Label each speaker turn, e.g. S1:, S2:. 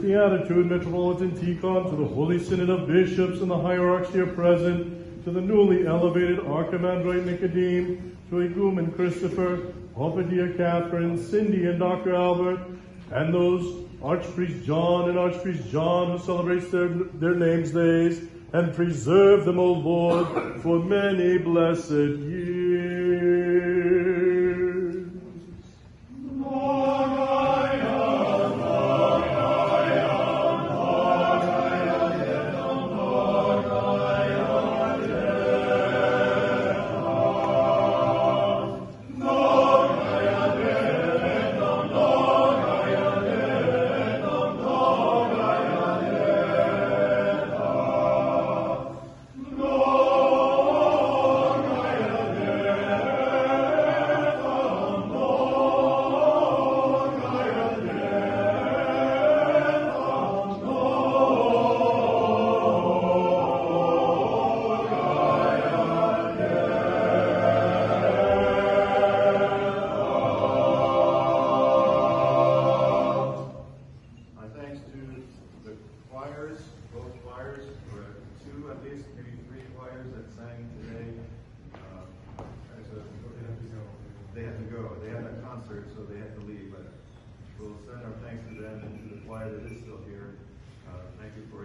S1: Beatitude, Metropolitan Tikhon, to the Holy Synod of Bishops and the hierarchs here present, to the newly elevated Archimandrite Nicodemus, to Igumen Christopher, Obadiah Catherine, Cindy and Dr. Albert, and those Archpriest John and Archpriest John who celebrates their, their names days, and preserve them, O Lord, for many blessed years.
S2: Choirs, both choirs, or two at least, maybe three choirs that sang today. Uh, as a- They had to go. They had a concert, so they had to leave, but we'll send our thanks to them and to the choir that is still here. Uh, thank you for